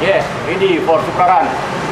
Yes, ready for Sukaran.